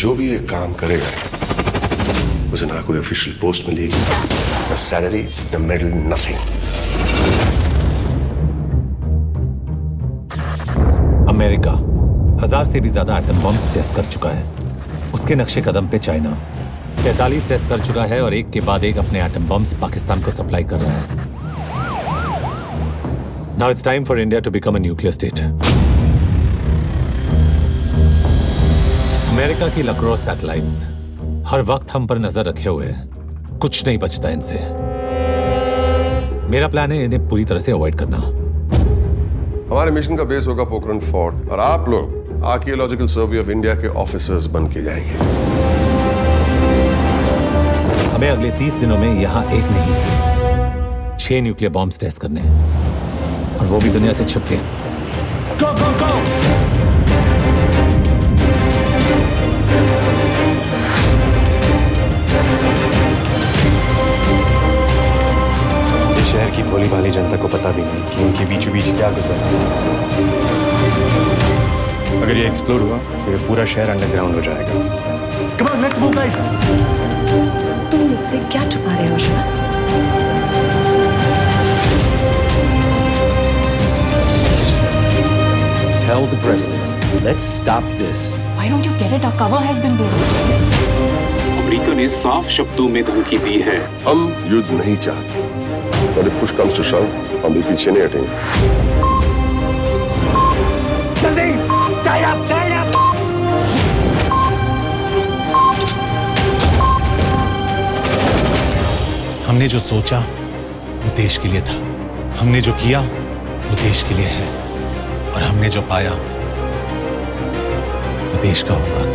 जो भी ये काम करेगा, उसे ना कोई ऑफिशियल पोस्ट मिलेगी, न सैलरी न मेडल नथिंग अमेरिका हज़ार से भी ज़्यादा एटम बॉम्ब्स टेस्ट कर चुका है। उसके नक्शे कदम पे चाइना। तैतालीस टेस्ट कर चुका है और एक के बाद एक अपने एटम बॉम्ब्स पाकिस्तान को सप्लाई कर रहा है। Now it's time for India to become a nuclear state America की लक्रो सैटेलाइट्स हर वक्त हम पर नज़र रखे हुए हैं। कुछ नहीं बचता इनसे। मेरा प्लान है इन्हें पूरी तरह से अवॉइड करना। हमारे मिशन का बेस होगा पोखरण फोर्ट और आप लोग आर्कियोलॉजिकल सर्वे ऑफ़ इंडिया के ऑफिसर्स बन के जाएँगे। हमें अगले तीस दिनों में यहाँ एक नहीं छह न्यूक्लियर बॉम्ब्स टेस्ट करने हैं। और वो भी दुनिया से छुप के शहर की भोली भाली जनता को पता भी नहीं कि इनके बीचों बीच क्या गुजर रहा है अगर ये एक्सप्लोड हुआ तो ये पूरा शहर अंडरग्राउंड हो जाएगा Come on, let's move, guys! तुम मुझसे क्या छुपा रहे हो Ashwath Tell the president, let's stop this. Why don't you get it? Our cover has been blown. America ने साफ़ शब्दों में धमकी दी है हम युद्ध नहीं चाहते और पुश कम्स टू शव हम भी पीछे नहीं हटेंगे! हमने जो सोचा वो देश के लिए था। हमने जो किया वो देश के लिए है। और हमने जो पाया वो देश का होगा।